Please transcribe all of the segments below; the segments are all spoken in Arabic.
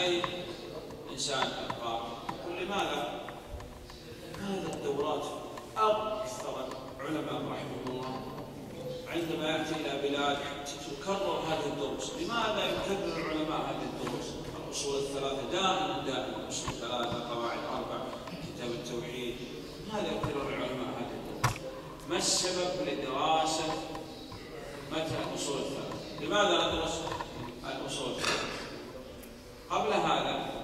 أي إنسان أبقى يقول لماذا؟ الدورات التوراة أكثر العلماء رحمه الله عندما يأتي إلى بلاد تكرر هذه الدروس لماذا يكرر العلماء هذه الدروس؟ الأصول الثلاثة دائما دائما الأصول الثلاثة قواعد أربع كتاب التوحيد لماذا يكرر العلماء هذه الدروس؟ ما السبب لدراسة متى الأصول الثلاثة؟ لماذا ندرس الأصول الثلاثة؟ قبل هذا.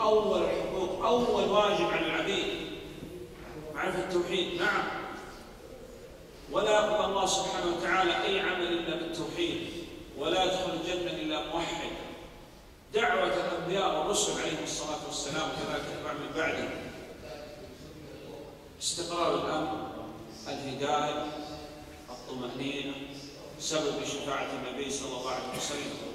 أول حقوق أول واجب على العبيد. معرفة التوحيد نعم. ولا يقبل الله سبحانه وتعالى أي عمل إلا بالتوحيد. ولا يدخل الجنة إلا موحد. دعوة الأنبياء والرسل عليهم الصلاة والسلام كذلك الأتباع من بعده. استقرار الأمر الهداية الطمأنينة سبب شفاعة النبي صلى الله عليه وسلم.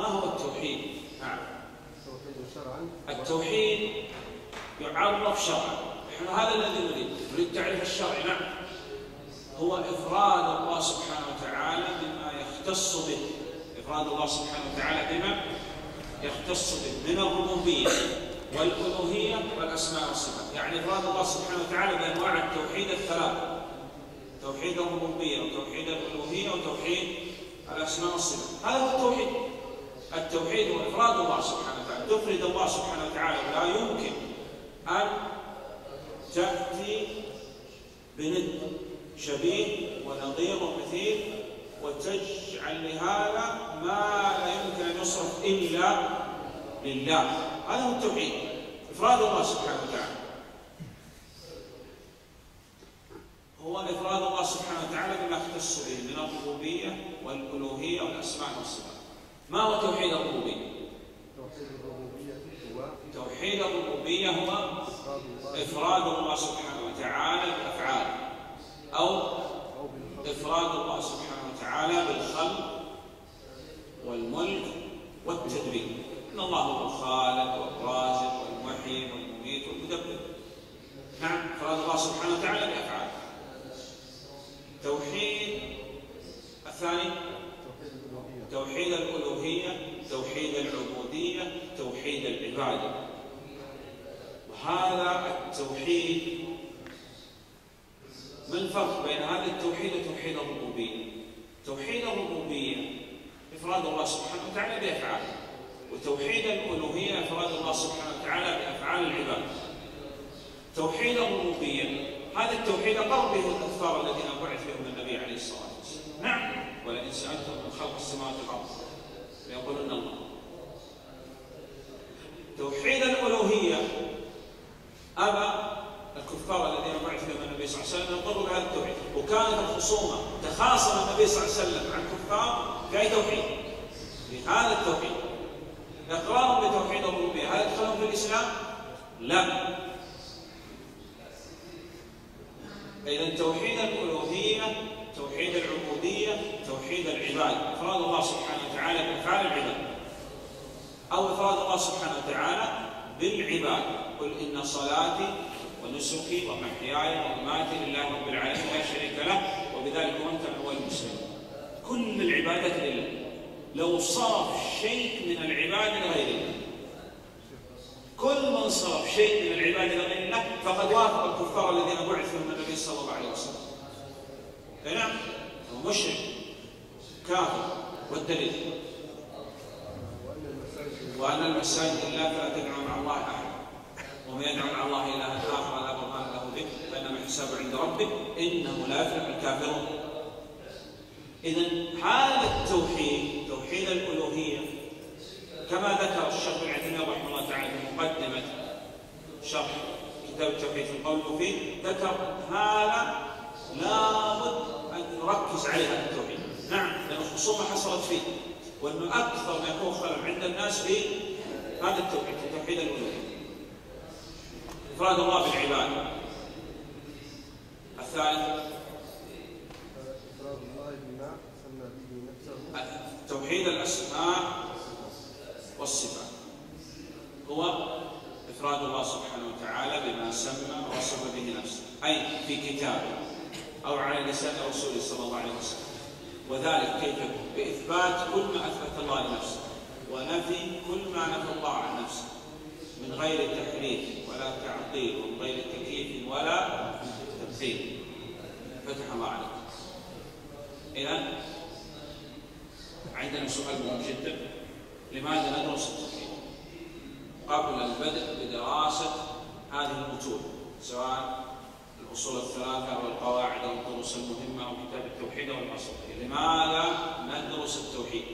ما هو التوحيد؟ نعم. التوحيد يعرف شرعا. نحن هذا الذي نريد. نريد التعريف الشرعي نعم. هو إفراد الله سبحانه وتعالى بما يختص به. إفراد الله سبحانه وتعالى بما يختص به. من الربوبية والألوهية والأسماء والصفات. يعني إفراد الله سبحانه وتعالى بأنواع التوحيد الثلاثة توحيد الربوبية وتوحيد الألوهية وتوحيد الأسماء والصفات. هذا هو التوحيد. التوحيد هو إفراد الله سبحانه وتعالى تفرد الله سبحانه وتعالى ولا يمكن أن تأتي بند شبيه ونظير ومثيل وتجعل لهذا ما لا يمكن أن يصرف إلا لله. هذا هو التوحيد إفراد الله سبحانه وتعالى. هو إفراد الله سبحانه وتعالى بما اختص به من الربوبية والألوهية والأسماء والصفات. ما هو توحيد الربوبية؟ توحيد الربوبية هو إفراد الله سبحانه وتعالى بأفعاله أو إفراد الله سبحانه وتعالى بالخلق والملك والتدبير. إن الله هو الخالق والرازق والمحيي والمميت والمدبر. نعم إفراد الله سبحانه وتعالى بأفعاله توحيد الثاني؟ توحيد الألوهية توحيد توحيد العبادة. وهذا التوحيد ما الفرق بين هذا التوحيد وتوحيد الربوبية؟ توحيد الربوبية إفراد الله سبحانه وتعالى بأفعاله وتوحيد الألوهية إفراد الله سبحانه وتعالى بأفعال العباد. توحيد الربوبية هذا التوحيد أقر به الكفار الذين بعث بهم النبي عليه الصلاة والسلام. نعم. ولئن سألتم من خلق السماوات والأرض ليقولن الله. توحيد الألوهية. أبى الكفار الذين بعث بهم النبي صلى الله عليه وسلم يقروا بهذا التوحيد. وكانت الخصومة تخاصم النبي صلى الله عليه وسلم عن الكفار في توحيد؟ في هذا التوحيد. إقرارهم بتوحيد الربوبية. هل يدخلهم في الإسلام؟ لا. إذا توحيد الألوهية توحيد العبودية توحيد العباد. إفراد الله سبحانه وتعالى بأفعال العباد. أو إفراد الله سبحانه وتعالى بالعباد. قل إن صلاتي ونسكي ومحياي ومماتي لله رب العالمين لا شريك له وبذلك أمرت أن أول المسلمين كل العبادة لله. لو صرف شيء من العباد لغير الله كل من صرف شيء من العباد لغير الله فقد وافق الكفار الذين بعث فيهم النبي صلى الله عليه وسلم. نعم هو مشرك كافر والدليل. وان المساجد لله فلا تدعوا مع الله أحد. ومن يدعو مع الله إلها آخر لا برهان له به فإنما حسابه عند ربه إنه لا يفلح الكافرون. اذا هذا التوحيد توحيد الألوهية كما ذكر الشيخ بن عثيمين رحمه الله تعالى في مقدمة شرح كتاب التوحيد في القول المفيد ذكر هذا لابد أن نركز عليه هذا التوحيد. نعم لأن الخصومة حصلت فيه وأنه أكثر ما يكون خلل عند الناس في هذا التوحيد توحيد الالوهيه إفراد الله بالعبادة الثالث توحيد الأسماء والصفات. هو إفراد الله سبحانه وتعالى بما سمى ووصف به نفسه. أي في كتابه أو على لسان رسوله صلى الله عليه وسلم. وذلك كيف؟ بإثبات كل ما أثبت الله لنفسه. ونفي كل ما نفى الله عن نفسه من غير تحريف ولا تعطيل ومن غير تكييف ولا تمثيل فتح الله عليك. إذا عندنا سؤال مهم جدا. لماذا ندرس التوحيد؟ قبل البدء بدراسة هذه المتون سواء الأصول الثلاثة أو القواعد أو الدروس المهمة أو كتاب التوحيد أو لماذا ندرس التوحيد؟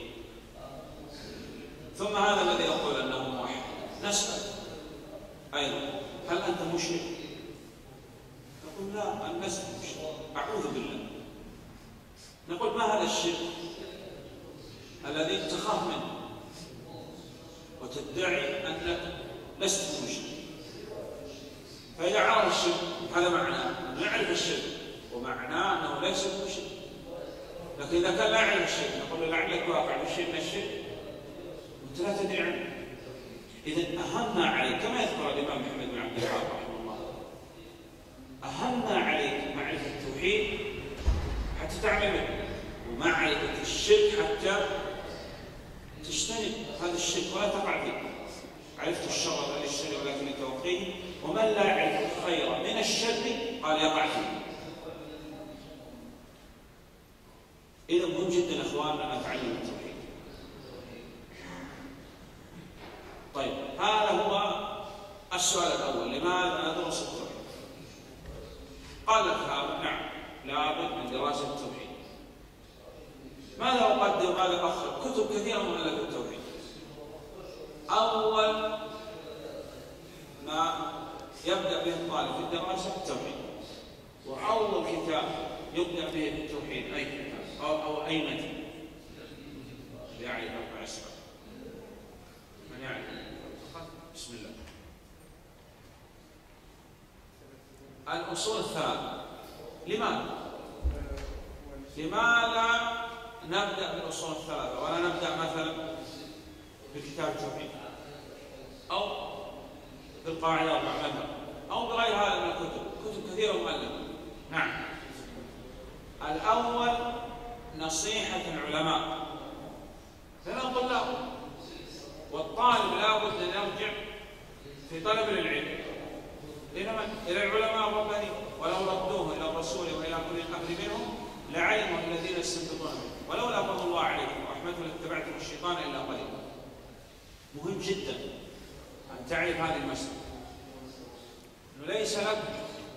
ثم هذا الذي يقول أنه موحد. نسأل. أيضا. هل أنت مشرك؟ نقول لا الناس مشرك أعوذ بالله نقول ما هذا الشرك الذي تخاف منه وتدعي أنك لست مشرك فإذا عرف الشرك هذا معناه نعرف الشرك ومعناه أنه ليس مشرك لكن إذا كان لا يعرف الشرك نقول له لعلك واقع بشيء من الشرك وأنت لا تدري عنه إذا أهم ما عليك كما يذكر الإمام محمد بن عبد الوهاب رحمه الله أهم ما عليك معرفة التوحيد حتى تعمل به ومعرفة الشرك حتى تجتنب هذا الشرك ولا تقع فيه عرفت الشر لا للشر ولكن لتوقيه ومن لا يعرف الخير من الشر قال يقع فيه إذا مهم جدا أخواننا نتعلم التوحيد طيب هذا هو السؤال الأول لماذا ندرس التوحيد؟ قال الكتاب نعم لابد من دراسة التوحيد ماذا أقدم ماذا أخر كتب كثيرة من التوحيد أول ما يبدأ به الطالب في الدراسة التوحيد وأول كتاب يبدأ به التوحيد أي كتاب أو, أو أي متن يعرف أربع أسباب من يعرف بسم الله الأصول الثلاثة لماذا؟ لماذا نبدأ بالأصول الثلاثة؟ ولا نبدأ مثلا بكتاب التوحيد أو بالقاعدة أربع مذهب أو بغير هذا من الكتب. كتب كثيرة مؤلفة نعم. الأول نصيحة العلماء. لنا الطلاب والطالب لابد أن يرجع في طلب العلم. إلى العلماء الربانيين ولو ردوه إلى الرسول وإلى كل الأمر منهم لعلمه الذين يستنبطون منه ولولا فضل الله عليكم ورحمته لاتبعتم الشيطان إلا قليلا مهم جدا أن تعرف هذه المسألة. أنه ليس لك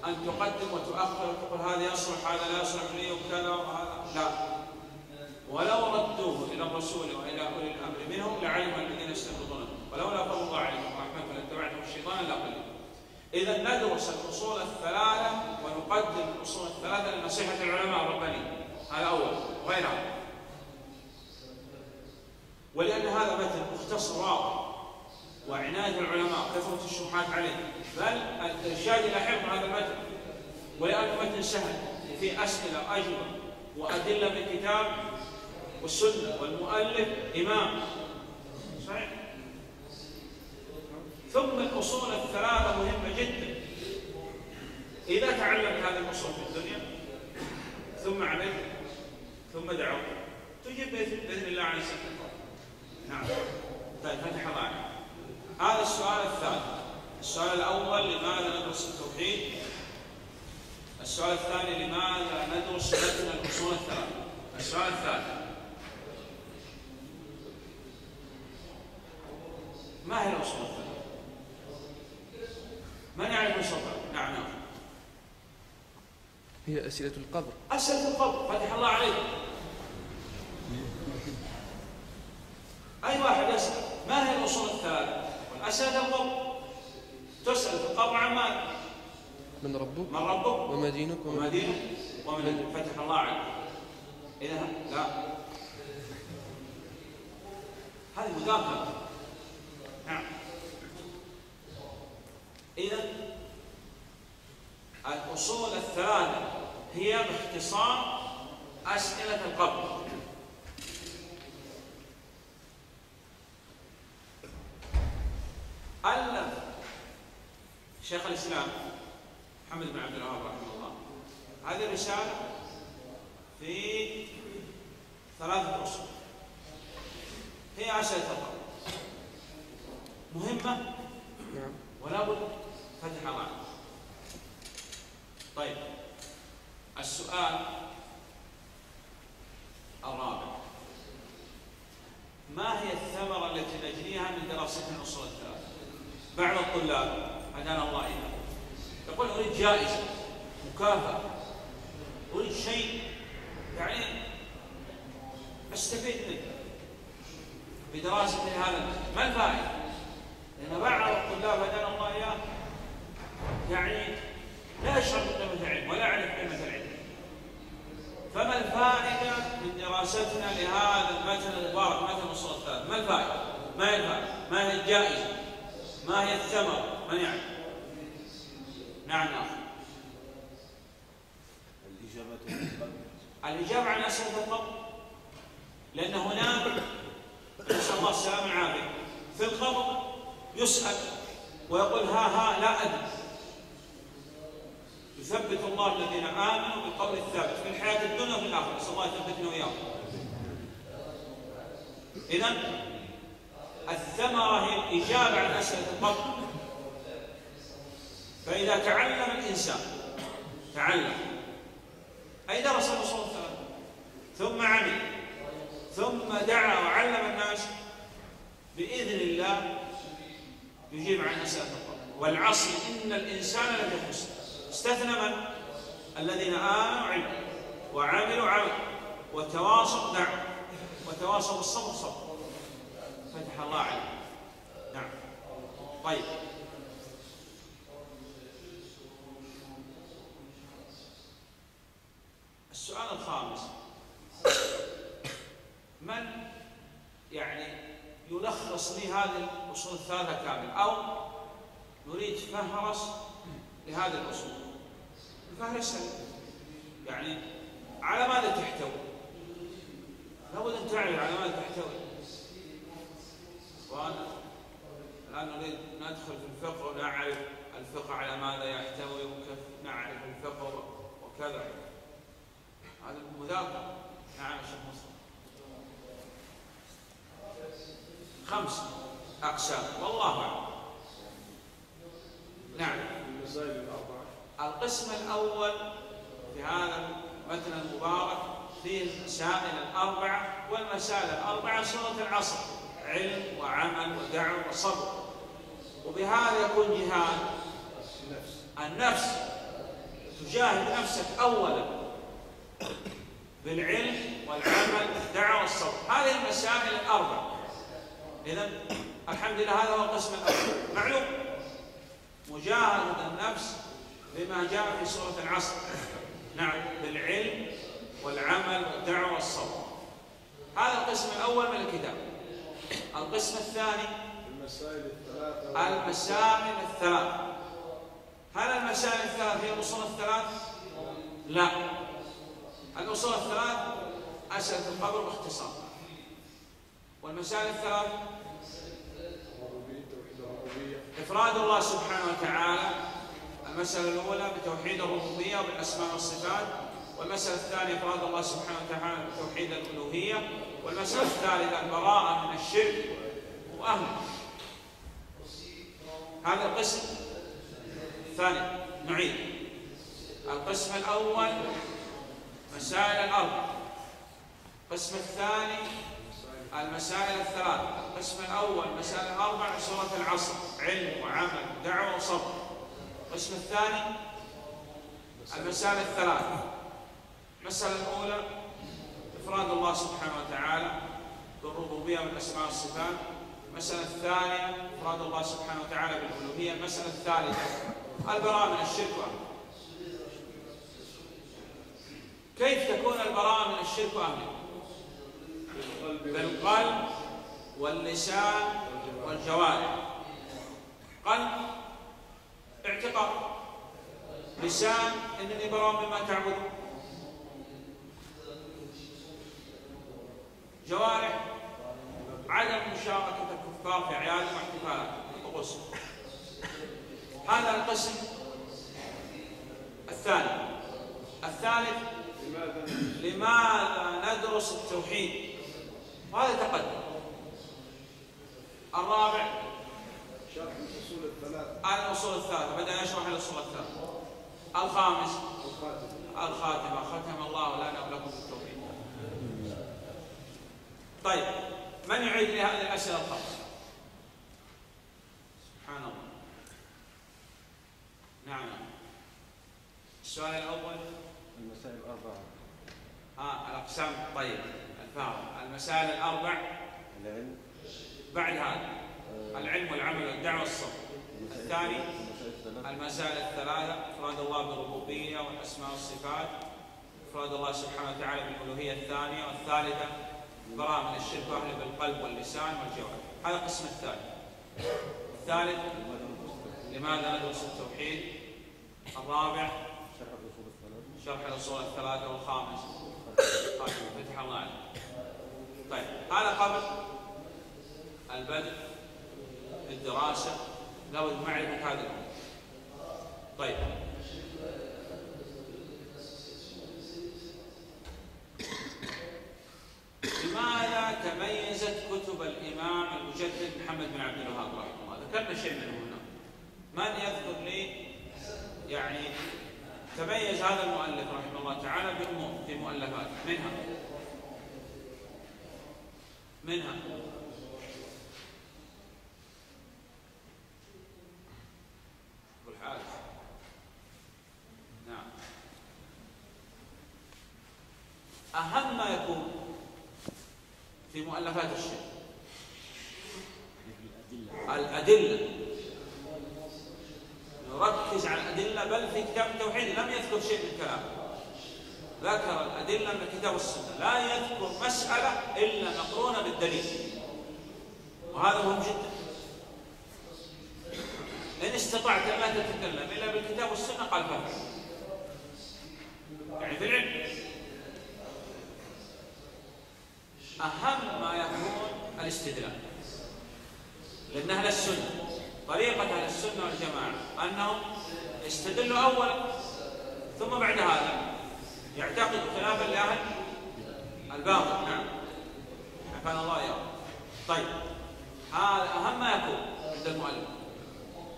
أن تقدم وتؤخر وتقول هذا يصلح هذا لا يصلح لي وكذا وهذا. لا. ولو ردوه إلى الرسول وإلى أولي الأمر منهم لعلم الذين يستنبطونه ولولا فضل الله عليكم ورحمته لاتبعتم الشيطان إلا قليلا إذا ندرس الأصول الثلاثة ونقدم الأصول الثلاثة لنصيحة العلماء الربانيين. هذا أول. غيرها ولأن هذا مثل مختصر واضح. وعناية العلماء كثرة الشبهات عليه. بل الإرشاد إلى حفظ هذا المتن. ولأنه متن سهل. وفيه أسئلة وأجوبة وأدلة من والسنة والمؤلف إمام. صحيح؟ ثم الأصول الثلاثة مهمة جدا. إذا تعلمت هذه الأصول في الدنيا ثم عملت ثم دعوت تجيب بإذن الله عن سنة نعم. طيب فتح الله هذا السؤال الثاني. السؤال الأول لماذا ندرس التوحيد؟ السؤال الثاني لماذا ندرس متن الأصول الثلاثة؟ السؤال الثالث. ما هي الأصول الثلاثة؟ من يعرف الأصول الثلاثة نعم نعم. هي أسئلة القبر. أسئلة القبر فتح الله عليك. أي واحد يسأل؟ ما هي الأصول الثلاثة؟ والأسئلة القبر. تسأل في القبر عن ماذا؟ من ربك. من ربك؟ وما دينك. وما دينك؟ ومن فتح الله عليك. إذا لا. هذه مذاكرة. نعم. إذا الأصول الثلاثة هي باختصار أسئلة القبر. ألف شيخ الإسلام محمد بن عبد الوهاب رحمه الله. هذه الرسالة في ثلاثة أصول هي أسئلة القبر. مهمة؟ نعم. ولا بد؟ فتح الله طيب السؤال الرابع. ما هي الثمرة التي نجنيها من دراستنا الأصول الثلاثة؟ بعض الطلاب هدانا الله إلى. يقول أريد جائزة مكافأة. أريد شيء يعني أستفيد منه. بدراسة هذا ما الفائدة؟ لأن بعض الطلاب هدانا الله إياه يعني لا يشعر بقيمة العلم ولا يعرف قيمة العلم فما الفائدة من دراستنا لهذا المتن المبارك مثل اصول الثلاث؟ ما الفائدة؟ ما هي الفائدة؟ ما هي الجائزة؟ ما هي الثمرة؟ من يعرف؟ نعم أخي الإجابة عن أسئلة القبر لأن هناك نسأل الله السلامة والعافية في القبر يسأل ويقول ها ها لا أدري يثبت الله الذين آمنوا بالقول الثابت. في الحياة الدنيا وفي الآخرة. نسأل الله يثبتنا وإياكم إذا الثمرة هي الإجابة عن أسئلة القبر. فإذا تعلم الإنسان تعلم. أي درس الأصول الثلاثة ثم عمل. ثم دعا وعلم الناس. بإذن الله يجيب عن أسئلة القبر. والعصر إن الإنسان لفي خسر. استثنى من؟ الذين آمنوا علما وعملوا عمل وتواصوا نعم وتواصوا بالصبر صبر. فتح الله عليه نعم. طيب. السؤال الخامس. من يعني يلخص لي هذه الأصول الثلاثه كاملة؟ أو نريد فهرس لهذه الأصول. الفهرس يعني على ماذا تحتوي؟ لابد أن تعرف على ماذا تحتوي. وأنا الآن نريد ندخل في الفقه ونعرف الفقه على ماذا يحتوي وكيف نعرف الفقه وكذا. هذا المذاكره نعم يا شيخ مصطفى. خمس أقسام. والله أعلم. نعم. المسائل الأربعة. القسم الأول في هذا المتن المبارك فيه المسائل الأربعة والمسائل الأربعة سورة العصر علم وعمل ودعوة وصبر. وبهذا يكون جهاد. النفس. النفس. تجاهد نفسك أولا بالعلم والعمل والدعوة والصبر. هذه المسائل الأربع إذا الحمد لله هذا هو القسم الأول. معلوم؟ مجاهدة النفس بما جاء في سورة العصر. نعم بالعلم والعمل والدعوة والصبر. هذا القسم الأول من الكتاب. القسم الثاني المسائل الثلاثة. المسائل الثلاث هل المسائل الثلاث هي الأصول الثلاث؟ لا. الأصول الثلاث أسئلة القبر باختصار. والمسائل الثلاث إفراد الله سبحانه وتعالى المسألة الأولى بتوحيد الربوبية وبالأسماء والصفات والمسألة الثانية إفراد الله سبحانه وتعالى بتوحيد الألوهية والمسألة الثالثة البراءة من الشرك وأهله هذا القسم. الثاني نعيد القسم الأول مسائل الأربع القسم الثاني المسائل الثلاث القسم الأول مسائل الأربع سورة العصر علم وعمل ودعوة وصبر. القسم الثاني المسائل الثلاث. المسألة الأولى إفراد الله سبحانه وتعالى بالربوبية والأسماء والصفات. المسألة الثانية إفراد الله سبحانه وتعالى بالألوهية. المسألة الثالثة البراءة من الشرك. كيف تكون البراءة من الشرك وأهله بالقلب واللسان والجوارح. قلب اعتقاد. لسان إنني براء مما تعبدون. جوارح عدم مشاركة الكفار في أعيادهم واحتفالاتهم الطقوس هذا القسم. الثاني. الثالث لماذا ندرس التوحيد؟ وهذا تقدم. الرابع. شرح الأصول الثلاثة الأصول الثلاثة بدأ يشرح الأصول الثلاثة الخامس. الخاتمة. الخاتمة ختم الله لنا ولكم بالتوحيد طيب من يعيد لي هذه الأسئلة الخمس سبحان الله. نعم. السؤال الأول؟ المسائل الأربعة. آه الأقسام. طيب. الفهم المسائل الأربع العلم. بعد هذا. العلم والعمل والدعوة والصبر. الثاني المسائل الثلاث المسائل الثلاثة. إفراد الله بالربوبية والأسماء والصفات. إفراد الله سبحانه وتعالى بالألوهية الثانية. والثالثة براءة من الشرك وأهله بالقلب واللسان والجوارح هذا القسم الثاني الثالث لماذا ندرس التوحيد؟ الرابع شرح الأصول الثلاث شرح الأصول الثلاثة والخامس. فتح الله عليك طيب هذا قبل البدء بالدراسة لابد معرفة هذه الأمور طيب. لماذا تميزت كتب الإمام المجدد محمد بن عبد الوهاب رحمه الله؟ ذكرنا شيء منه هنا. من يذكر لي؟ يعني تميز هذا المؤلف رحمه الله تعالى بأمور في مؤلفاته منها منها. أبو الحارث. نعم. أهم ما يكون في مؤلفات الشيخ. الأدلة. يركز على الأدلة بل في كتاب التوحيد. لم يذكر شيء من كلامه. ذكر الأدلة من الكتاب والسنة لا يذكر مسألة إلا مقرونة بالدليل. وهذا مهم جدا. إن استطعت لا تتكلم إلا بالكتاب والسنة قال فافعل يعني في العلم. أهم ما يكون الاستدلال. لأن أهل السنة طريقة أهل السنة والجماعة أنهم يستدلوا أولا ثم بعد هذا يعتقد خلافا لأهل الباطل نعم. عافانا الله إياه طيب هذا أهم ما يكون عند المؤلف.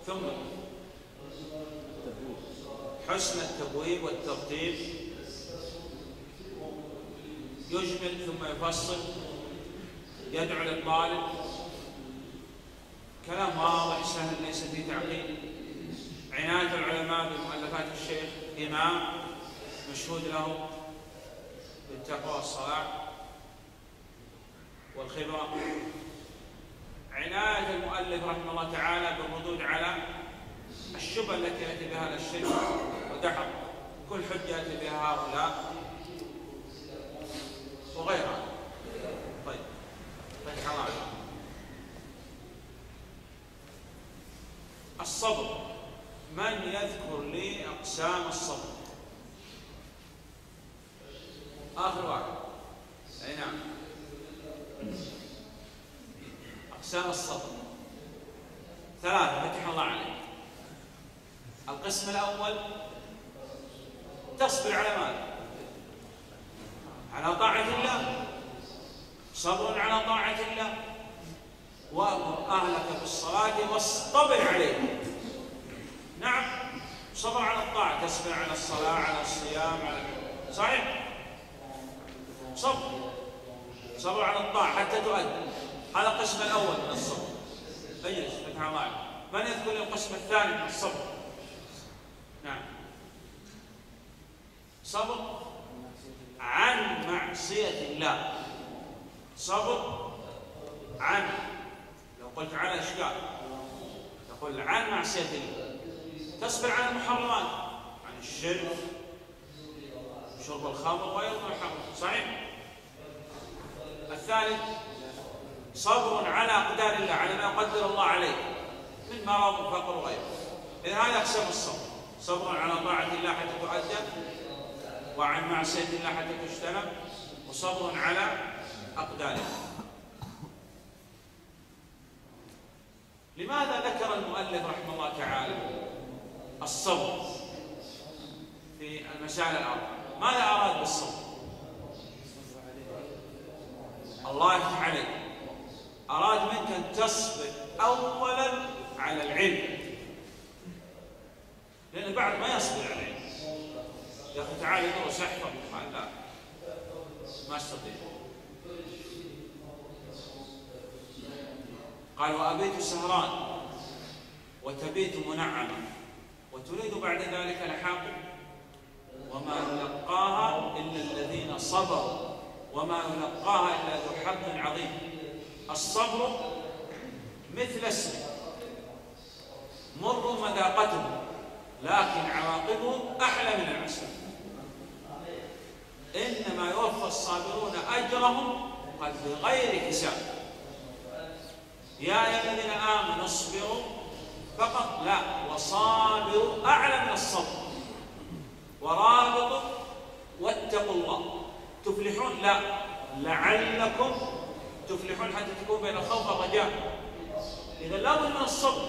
ثم حسن التبويب والترتيب يجمل ثم يفصل يدعو للطالب. كلام واضح سهل ليس فيه تعقيد. عناية العلماء بمؤلفات الشيخ إمام. مشهود له بالتقوى والصلاح والخبرة. عناية المؤلف رحمه الله تعالى بالردود على الشبهة التي يأتي بها هذا الشيخ ودحض كل حجة يأتي بها هؤلاء وغيرها. طيب. فتح الله عليك. الصبر. من يذكر لي أقسام الصبر؟ آخر واحد. أي نعم. أقسام الصبر ثلاثة فتح الله عليك. القسم الأول تصبر على ماذا؟ على طاعة الله. صبر على طاعة الله. وأمر أهلك بالصلاة واصطبر عليه نعم. صبر على الطاعة تصبر على الصلاة على الصيام على صحيح؟ صبر. صبر على الطاعة حتى تؤدي. هذا القسم الأول من الصبر. اجلس فتح الله. من يذكر القسم الثاني من الصبر؟ نعم. صبر عن معصية الله. صبر عن لو قلت عن أشكال تقول عن معصية الله. تصبر عن المحرمات. عن الشرك. شرب الخمر من الحرام صحيح؟ الثالث صبر على أقدار الله على ما قدر الله عليه من مرض وفقر وغيره. إذا هذا أقسام الصبر. صبر على طاعة الله حتى تؤدى وعن معصية الله حتى تجتنب وصبر على أقداره لماذا ذكر المؤلف رحمه الله تعالى الصبر في المسائل الأربعة؟ ماذا أراد بالصبر؟ الله عليك. أراد منك أن تصبر أولا على العلم. لأن البعض ما يصبر العلم يا أخي تعال احفظ قال لا ما أستطيع. قال وأبيت سهران وتبيت منعما وتريد بعد ذلك لحاق وما يلقاها إلا الذين صبروا. وما يلقاها إلا ذو حظ عظيم. الصبر مثل اسمه مر مذاقته لكن عواقبه أحلى من العسل. إنما يوفى الصابرون أجرهم قد بغير حساب. يا أيها الذين آمنوا اصبروا فقط. لا وصابروا أعلى من الصبر. ورابطوا واتقوا الله. تفلحون؟ لا. لعلكم تفلحون حتى تكون بين الخوف والرجاء. إذا لابد من الصبر.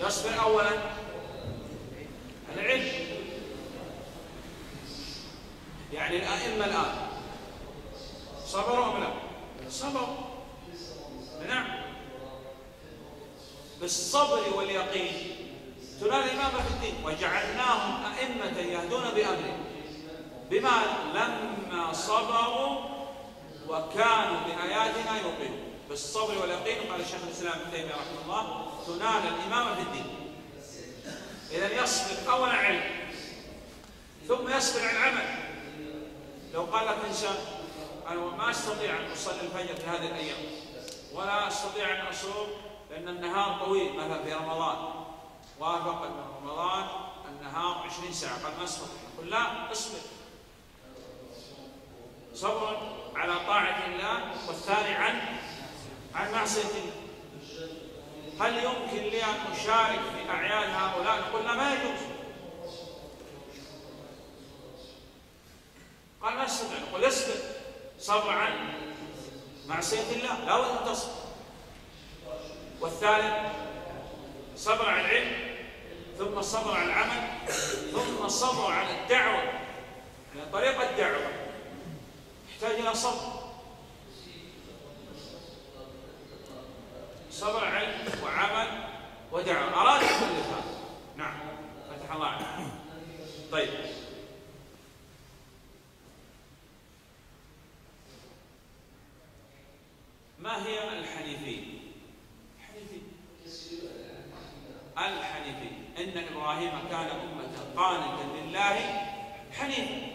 يصبر أولا العلم. يعني الأئمة الآن صبروا أم لا؟ صبروا. نعم. بالصبر واليقين. تنال الإمامة في الدين وجعلناهم أئمة يهدون بأمره. بما لما صبروا وكانوا بآياتنا يوقنون. بالصبر واليقين قال الشيخ الإسلام ابن تيمية رحمه الله تنال الإمامة في الدين. إذا يصبر أولا علم ثم يصبر على العمل. لو قال لك إنسان أنا ما أستطيع أن أصلي الفجر في هذه الأيام ولا أستطيع أن أصوم لأن النهار طويل مثلا في رمضان. وافق أن رمضان النهار 20 ساعة. قد ما أستطيع قل لا اصبر. صبر على طاعة الله والثاني عن عن معصية الله هل يمكن لي أن أشارك في أعياد هؤلاء؟ نقول لا ما يجوز. قال ما استطيع نقول اصبر. صبر عن معصية الله. لا أن تصبر. والثالث صبر على العلم. ثم الصبر على العمل ثم الصبر على الدعوة. يعني طريقة الدعوة. يحتاج إلى صبر. صبر علم وعمل ودعوة. أراد كل هذا نعم. فتح الله عليك. طيب. ما هي الحنيفية؟ الحنيفية. الحنيفية. إن إبراهيم كان أمة قانتا لله حنيفا.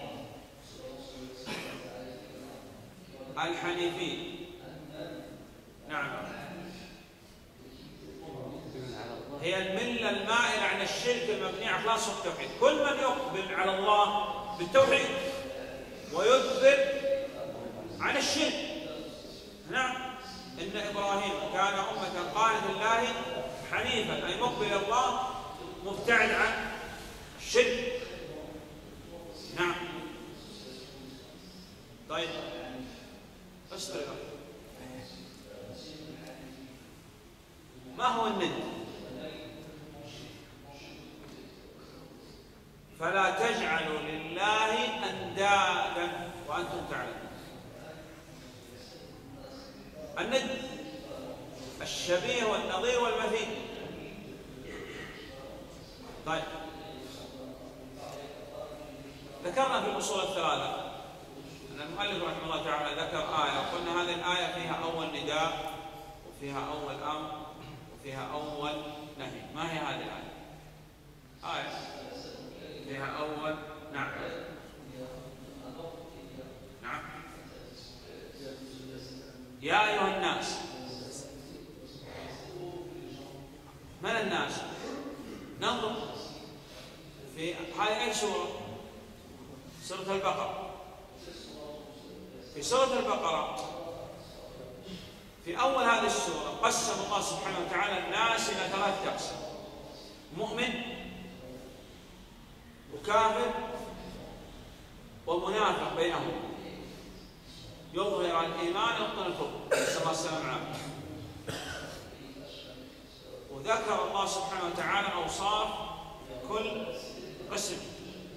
الحنيفية نعم. هي الملة المائلة عن الشرك المبني على إخلاص التوحيد. كل من يقبل على الله بالتوحيد ويدبر عن الشرك. نعم. إن إبراهيم كان أمة قانتا لله حنيفا أي مقبل الله مبتعد عن الشرك نعم. طيب. اصبر ما هو الند؟ فلا تجعلوا لله أندادا. وأنتم تعلمون. الند الشبيه والنظير والمثيل طيب ذكرنا في الأصول الثلاثة أن المؤلف رحمه الله تعالى ذكر آية وقلنا هذه الآية فيها أول نداء وفيها أول أمر وفيها أول نهي ما هي هذه الآية؟ آية فيها أول نعم نعم يا أيها الناس من الناس؟ ننظر في هذه أي سورة؟ سورة البقرة. في سورة البقرة في أول هذه السورة قسم الله سبحانه وتعالى الناس إلى ثلاثة اقسام مؤمن وكافر ومنافق بينهم. يظهر الإيمان ويبطن الكفر نسال الله السلامه والعافيه وذكر الله سبحانه وتعالى أوصاف كل قسم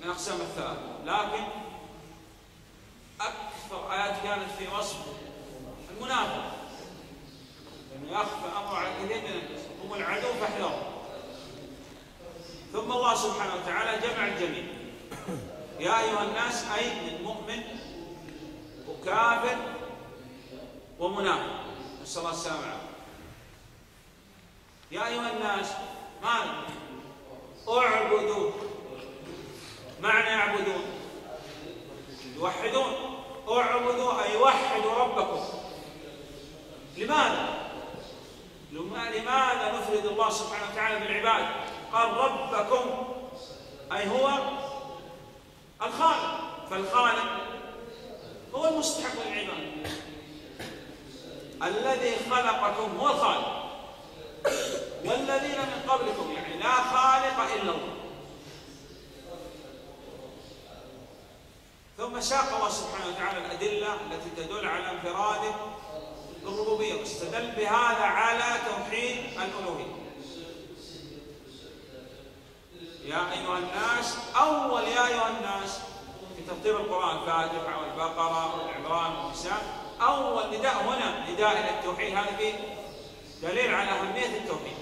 من اقسام الثلاث لكن أكثر آيات كانت في وصف المنافق. لأنه يخفى امره على كثير من الناس هم العدو فاحذروا ثم الله سبحانه وتعالى جمع الجميع. يا أيها الناس أي من مؤمن وكافر ومنافق. نسأل الله السلامة والعافية. يا أيها الناس ماذا؟ اعبدوا معنى يعبدون؟ يوحدون اعبدوا أي وحدوا ربكم. لماذا؟ لماذا نفرد الله سبحانه وتعالى بالعباد؟ قال ربكم أي هو الخالق. فالخالق هو المستحق للعباد. الذي خلقكم هو الخالق. والذين من قبلكم يعني لا خالق إلا الله. ثم ساق الله سبحانه وتعالى الأدلة التي تدل على انفراده بالربوبية واستدل بهذا على توحيد الألوهية. يا أيها الناس أول يا أيها الناس في ترتيب القرآن الفاتحة والبقرة والعمران والنساء أول نداء هنا نداء إلى التوحيد هذا فيه دليل على أهمية التوحيد.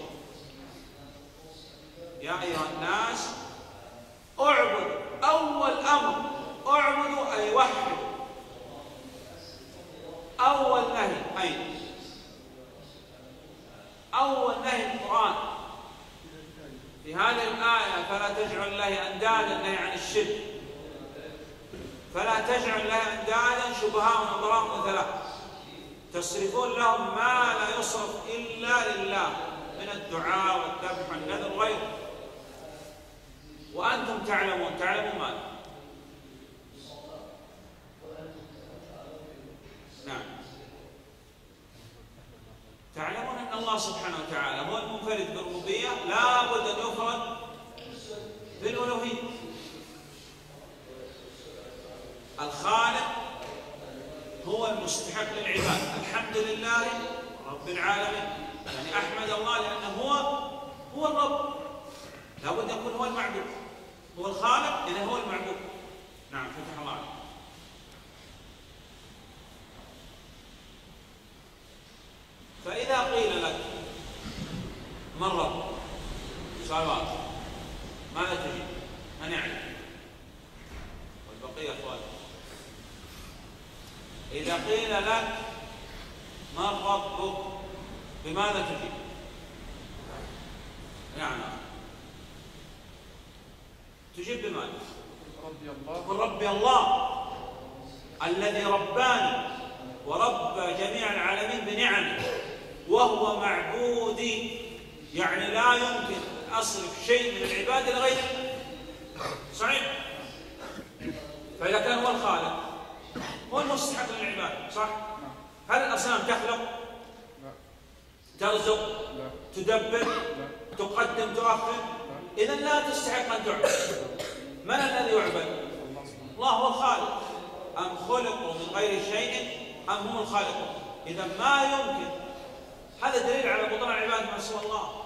يا أيها الناس اعبدوا أول أمر اعبدوا أي وحدوا أول نهي أين؟ أول نهي القرآن. في هذه الآية فلا تجعل الله أندادا النهي عن الشرك. فلا تجعل الله أندادا شبهاء ونظراء مثلا تصرفون لهم ما لا يصرف إلا لله من الدعاء والذبح والنذر وغيره. وأنتم تعلمون تعلمون ماذا؟ نعم تعلمون أن الله سبحانه وتعالى هو المنفرد بالربوبية لا بد أن يفرد بالألوهية. الخالق هو المستحق للعباد. الحمد لله رب العالمين. يعني أحمد الله لأنه هو هو الرب. لا بد أن يكون هو المعبود. هو الخالق إذا هو المعبود. نعم فتح الله عليك. فإذا قيل لك سؤال واضح ماذا تجيب؟ من يعلم؟ والبقية أخوان إذا قيل لك من ربك بماذا تجيب؟ نعم تجيب بماذا؟ ربي الله قل ربي الله الذي رباني ورب جميع العالمين بنعمه وهو معبودي يعني لا يمكن أصرف شيء من العبادة لغيره صحيح؟ فإذا كان هو الخالق هو المستحق للعبادة صح؟ هل الأصنام تخلق؟ ترزق؟ تدبر؟ تقدم؟ تؤخر؟ إذا لا تستحق أن تعبد. من الذي يعبد؟ الله هو الخالق. أم خلقوا من غير شيء أم هم الخالقون؟ إذا ما يمكن هذا دليل على بطلان العباد مع سوى الله.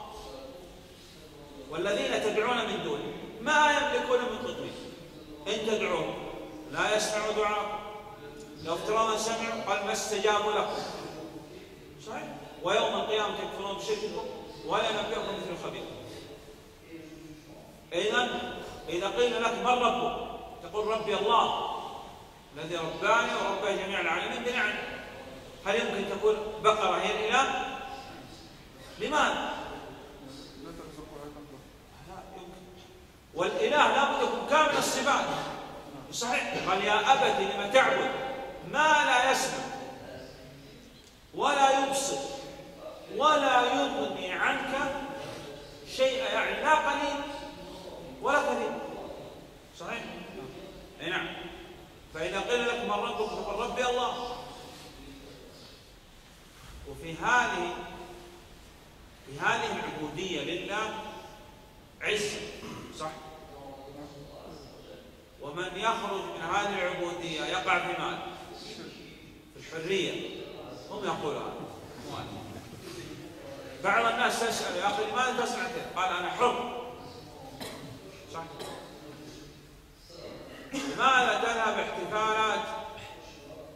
والذين تدعون من دونه ما يملكون من قطمير إن تدعوهم لا يسمعوا دعاءكم. لو افترضنا سمعوا قال ما استجابوا لكم. صحيح؟ ويوم القيامة تكفرون بشرككم ولا ينبئكم مثل الخبير. إذا إذا قيل لك من ربك؟ تقول ربي الله الذي رباني وربى جميع العالمين. بنعم. هل يمكن تقول بقرة هي الإله؟ لماذا؟ لا ترزق ولا لا يمكن والإله لابد يكون كامل الصفات. صحيح. قال يا أبت لم تعبد؟ ما لا يسمع ولا يبصر ولا يغني عنك شيئا. يعني لا قليل ولا كثير. صحيح. أي نعم. فإذا قيل لك من ربك فقل ربي الله. وفي هذه في هذه العبودية لله عزة صح ومن يخرج من هذه العبودية يقع في ماذا؟ في الحرية هم يقولوا هذا. بعض الناس تسأل يا أخي لماذا تصنع؟ قال أنا حر صح لماذا تذهب احتفالات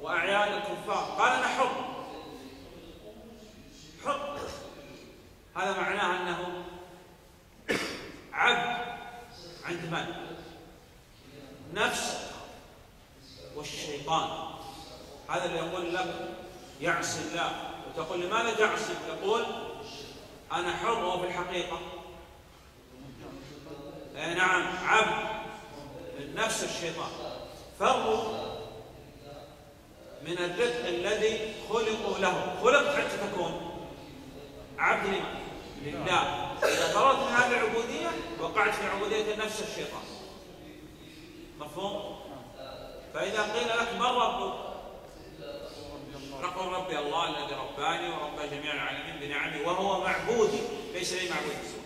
وأعياد الكفار؟ قال أنا حر حر هذا معناه أنه عبد عند من؟ نفس والشيطان. هذا اللي يقول لك يعصي الله. وتقول لماذا تعصي؟ يقول أنا حر وهو في الحقيقة. نعم عبد. من نفس الشيطان. فروا من الرزق الذي خلقوا له. خلقت حتى تكون. عبد؟ لله إذا فررت من هذه العبودية وقعت في عبودية نفس الشيطان مفهوم؟ فإذا قيل لك من ربك؟ نقول ربي الله الذي رباني وربى جميع العالمين بنعمه وهو معبودي ليس لي معبود سوى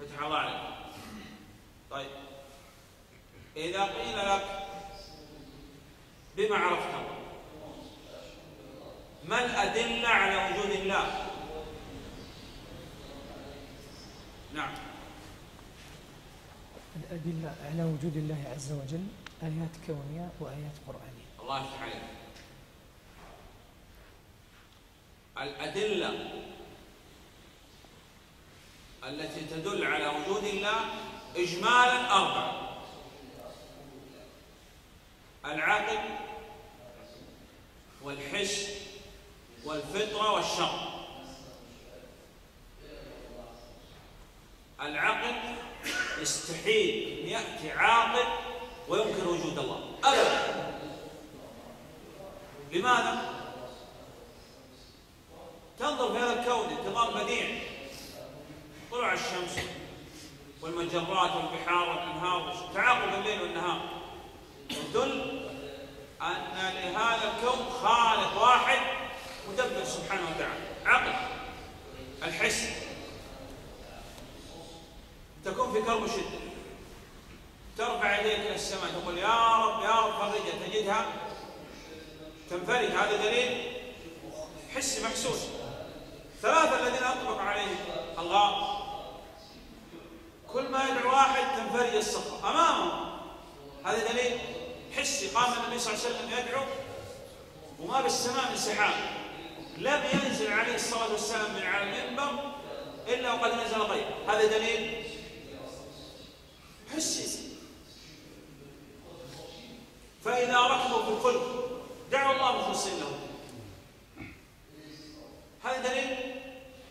فتح الله عليك طيب إذا قيل لك بما عرفت الله ما الأدلة على وجود الله نعم. الأدلة على وجود الله عز وجل آيات كونية وآيات قرآنية. الله يفتح عليك الأدلة التي تدل على وجود الله إجمالا أربعة. العقل والحس والفطرة والشرع العقل يستحيل أن يأتي عاقل وينكر وجود الله. أبدا. لماذا؟ تنظر في هذا الكون انتظام بديع. طلوع الشمس والمجرات والبحار والأنهار تعاقب الليل والنهار. يدل أن لهذا الكون خالق واحد مدبر سبحانه وتعالى. عقل الحس. تكون في كرب شدة. ترفع يديك إلى السماء تقول يا رب يا رب فرجها تجدها تنفرج هذا دليل حسي محسوس. ثلاثة الذين أطبق عليهم. الله. كل ما يدعو واحد تنفرج الصخرة أمامه. هذا دليل حسي قام النبي صلى الله عليه وسلم يدعو وما بالسماء من سحاب. لم ينزل عليه الصلاة والسلام من على المنبر إلا وقد نزل غير هذا دليل حسي فإذا ركبوا في الفلك دعوا الله مخلصين له هذا دليل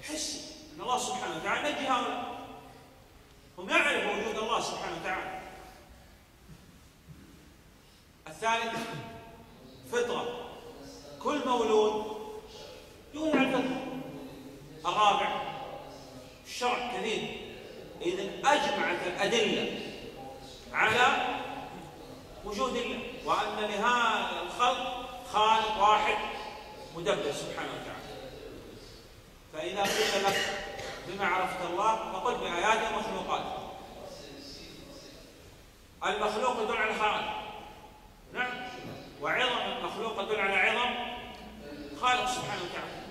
حسي ان الله سبحانه وتعالى نجي هؤلاء هم يعرفوا وجود الله سبحانه وتعالى الثالث فطره كل مولود يولد على الفطره الرابع الشرع كثير اذا اجمعت الادله على وجود الله وان لهذا الخلق خالق واحد مدبر سبحانه وتعالى فإذا قيل لك بما عرفت الله فقل بآيات المخلوقات المخلوق يدل على الخالق نعم وعظم المخلوق يدل على عظم خالق سبحانه وتعالى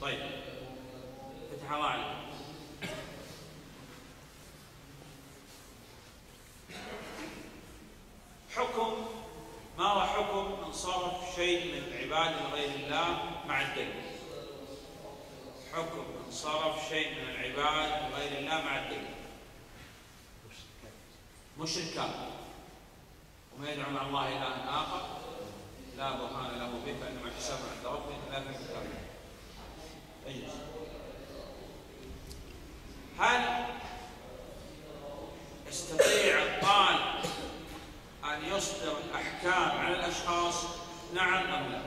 طيب فتح الله عليك حكم ما هو حكم من صرف شيء من العباد لغير الله مع الدليل حكم من صرف شيء من العباد لغير الله مع الدليل مشركان وما يدعو مع الله الها اخر لا برهان له به فانما حسابه عند ربه لا في كتابه اجلس هل يستطيع الطالب أن يصدر الأحكام على الأشخاص؟ نعم أم لا؟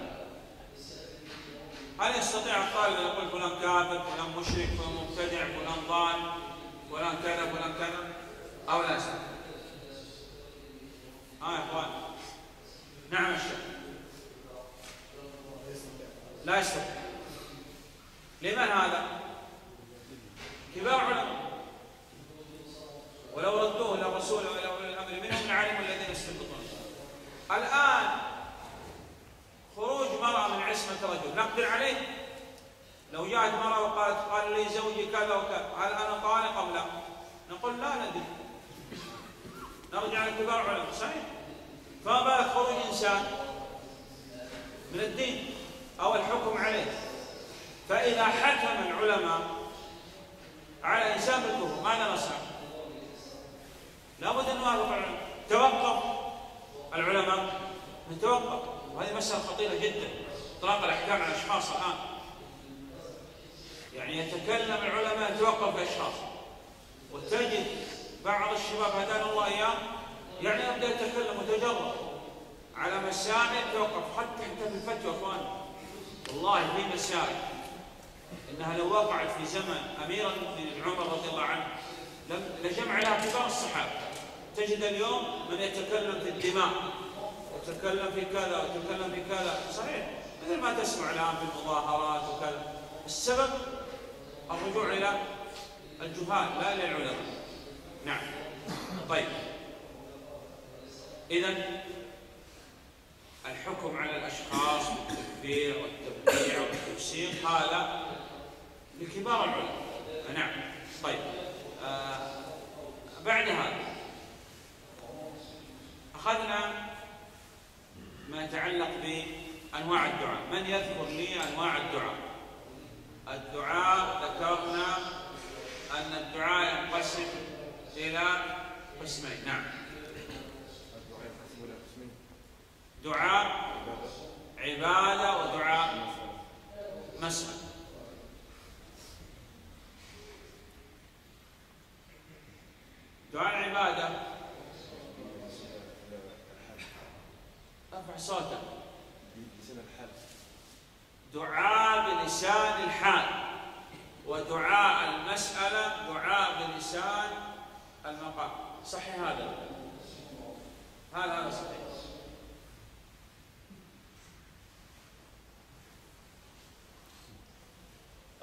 هل يستطيع الطالب أن يقول فلان كافر فلان مشرك فلان مبتدع فلان ضال فلان كذا فلان كذا؟ أو لا يستطيع؟ ها يا إخوان. نعم الشيخ لا يستطيع. لمن هذا كبار علماء ولو ردوه إلى الرسول والى اولي الامر منهم لعلموا الذين يستنبطون الان خروج مرأة من عصمة نقدر عليه. لو جاءت مرأة وقالت قال لي زوجي كذا وكذا هل أنا طالق أم لا؟ نقول لا ندري. نرجع لكبار علماء صحيح؟ فما بالك خروج إنسان من الدين أو الحكم عليه. فإذا حكم العلماء على إنسان بالكفر ماذا نصنع؟ لابد أن نوافق العلماء. توقف العلماء نتوقف وهذه مسألة خطيرة جدا. إطلاق الأحكام على الأشخاص الآن. يعني يتكلم العلماء يتوقف في أشخاص وتجد بعض الشباب هدانا الله إياه يعني يبدأ يتكلم ويتجرأ على مسائل توقف. حتى حتى في الفتوى أخوان والله في مسائل إنها لو وقعت في زمن أمير المؤمنين عمر رضي الله عنه لجمع لها كبار الصحابة. تجد اليوم من يتكلم في الدماء ويتكلم في كذا ويتكلم في كذا. صحيح. مثل ما تسمع الآن في المظاهرات وكذا. السبب الرجوع إلى الجهال لا إلى العلماء. نعم. طيب. اذا الحكم على الأشخاص بالتكفير والتبديع والتفسيق هذا لكبار العلماء. نعم. طيب. آه بعد هذا أخذنا ما يتعلق بانواع الدعاء. من يذكر لي أنواع الدعاء؟ الدعاء ذكرنا أن الدعاء ينقسم إلى قسمين. نعم. دعاء عبادة ودعاء مسألة. دعاء العبادة ارفع صوتك دعاء بلسان الحال ودعاء المسألة دعاء بلسان المقام. صحيح هذا؟ هذا هذا صحيح.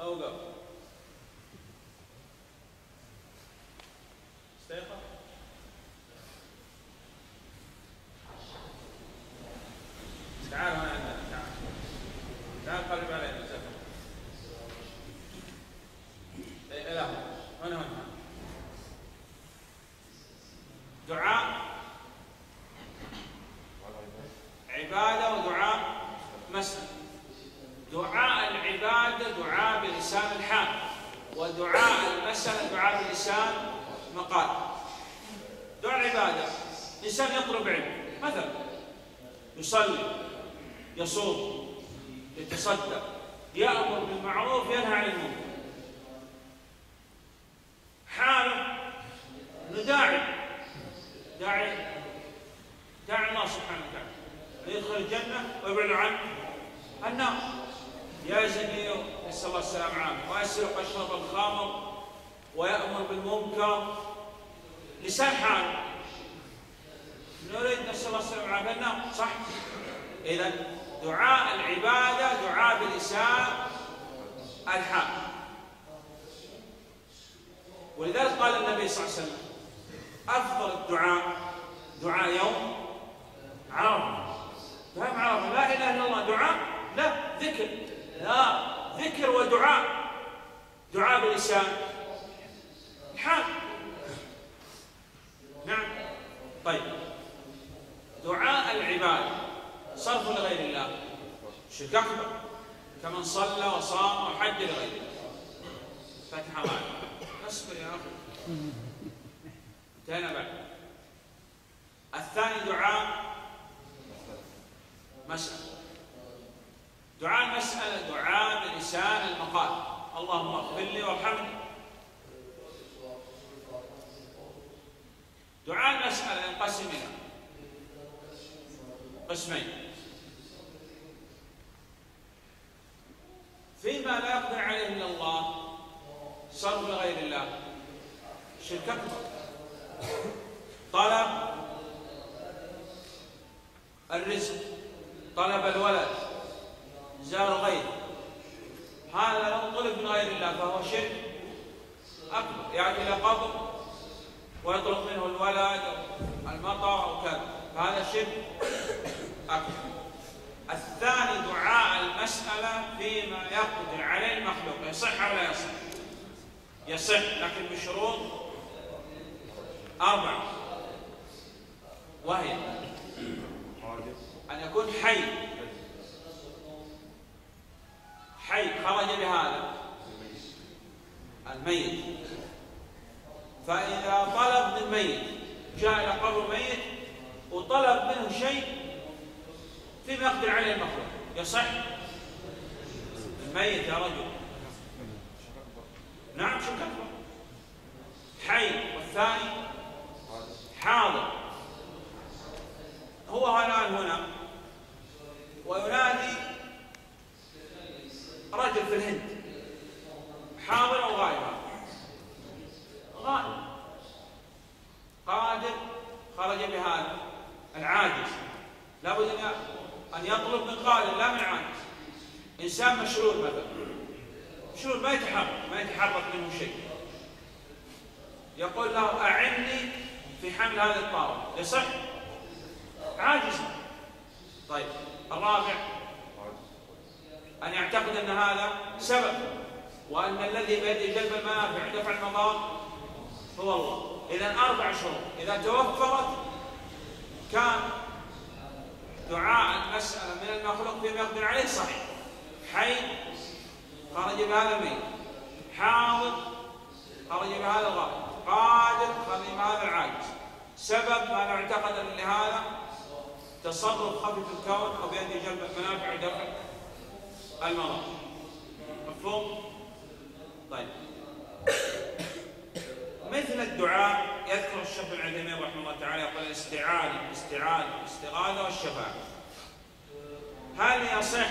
أوقف تعال هنا عندنا تعال تعال قرب علي مسافة إيه لا هنا هنا دعاء عبادة ودعاء مسألة دعاء العبادة دعاء بلسان الحال ودعاء المسألة دعاء بلسان مقال دعاء العبادة إنسان يطلب علم مثلا يصلي يصوم يتصدق يأمر بالمعروف ينهى عن المنكر حاله انه داعي داعي داعي الله سبحانه وتعالى ليدخل الجنة ويبعد عن النار يزني نسأل الله السلامة والعافية ويسرق يشرب الخمر ويأمر بالمنكر لسان حال نريد نسأل الله السلامة والعافية النار صح إذا دعاء العبادة دعاء بلسان الحال ولذلك قال النبي صلى الله عليه وسلم أفضل الدعاء دعاء يوم عرفة دعاء عرفة لا إله إلا الله دعاء لا ذكر لا ذكر ودعاء بلسان الحال نعم. طيب. دعاء العباد. صرف لغير الله؟ شرك أكبر. كمن صلى وصام وحج لغير الله فتح معك اصبر يا أخي. انتهينا بعد. الثاني دعاء مسألة. دعاء المسألة دعاء بلسان المقال. اللهم اغفر لي وارحمني. دعاء المسألة ينقسم إلى قسمين. فيما لا يقدر عليه إلا الله صرف لغير الله. شرك أكبر. طلب الرزق طلب الولد زار الغير هذا لو طلب من غير الله فهو شرك. أكبر يأتي إلى قبر ويطلب منه الولد أو المطر أو كذا فهذا شرك. أكبر الثاني دعاء المسألة فيما يقدر عليه المخلوق يصح أو لا يصح؟ يصح لكن بشروط أربعة. وهي أن يكون حي. حي خرج بهذا. الميت. فإذا طلب من ميت جاء إلى قبر ميت وطلب منه شيء فيما يقدر عليه المخلوق يصح؟ الميت يا رجل. نعم شرك أكبر حي. والثاني حاضر. هو الآن هنا. وينادي رجل في الهند. حاضر أو غائب غائب قادر خرج بهذا. العاجز. لابد أن يطلب من قادر لا من عاجز إنسان مشلول مثلا. مشلول ما يتحرك ما يتحرك منه شيء. يقول له أعني في حمل هذه الطاولة. يصح؟ عاجز طيب الرابع. أن يعتقد أن هذا سبب وأن الذي بيده جلب المنافع ودفع المضار هو الله إذا أربع شروط. إذا توفرت كان دعاء المسألة من المخلوق فيما يقدر عليه صحيح. حي خرج بهذا الميت. حاضر خرج بهذا الغائب. قادر خرج بهذا العاجز. سبب ما لو اعتقد أن لهذا تصرف خفي في الكون أو بيده جلب المنافع ودفع المضار مفهوم؟ طيب. مثل الدعاء يذكر الشيخ ابن عثيمين رحمه الله تعالى يقول الاستعانة الاستعاذه الاستغاثة والشفاعة. هل يصح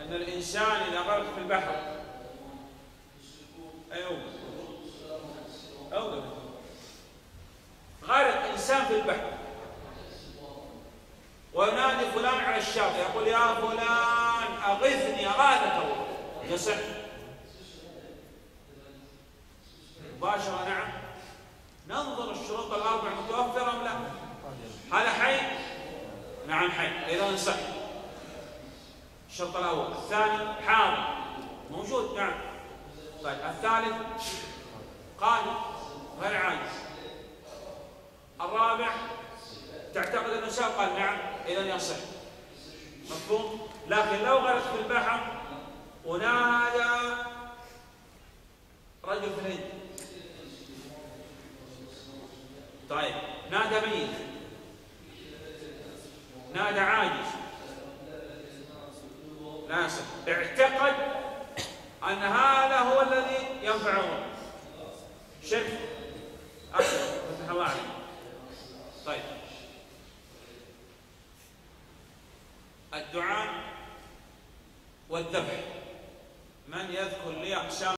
أن الإنسان إذا غرق في البحر؟ أيوه. اوقف غرق إنسان في البحر. وينادي فلان على الشاطئ يقول يا فلان اغاثك الله يصح مباشرة نعم. ننظر الشروط الأربع متوفرة أم لا؟ هذا حي؟ نعم حي. إذا صح الشرط الأول. الثاني حاضر. موجود نعم. طيب الثالث قادر غير عاجز. الرابع تعتقد أنه سبب قال نعم. إذا يصح مفهوم؟ لكن لو غرق في البحر ونادى رجل الهند طيب نادى ميت نادى عاجز. يصح اعتقد أن هذا هو الذي ينفعه. شرك. اكبر فتح الله عليك طيب. الدعاء والذبح. من يذكر لي اقسام